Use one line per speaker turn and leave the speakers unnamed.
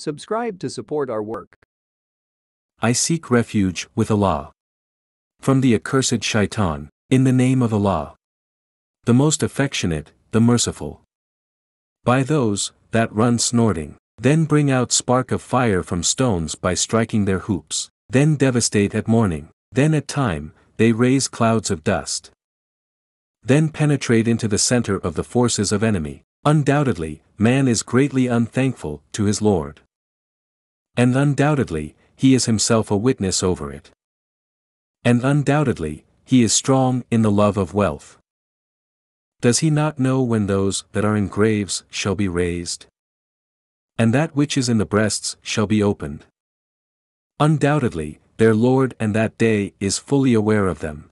Subscribe to support our work.
I seek refuge with Allah. From the accursed shaitan, in the name of Allah. The most affectionate, the merciful. By those, that run snorting, then bring out spark of fire from stones by striking their hoops, then devastate at morning, then at time, they raise clouds of dust. Then penetrate into the center of the forces of enemy. Undoubtedly, man is greatly unthankful to his Lord. And undoubtedly, he is himself a witness over it. And undoubtedly, he is strong in the love of wealth. Does he not know when those that are in graves shall be raised? And that which is in the breasts shall be opened. Undoubtedly, their Lord and that day is fully aware of them.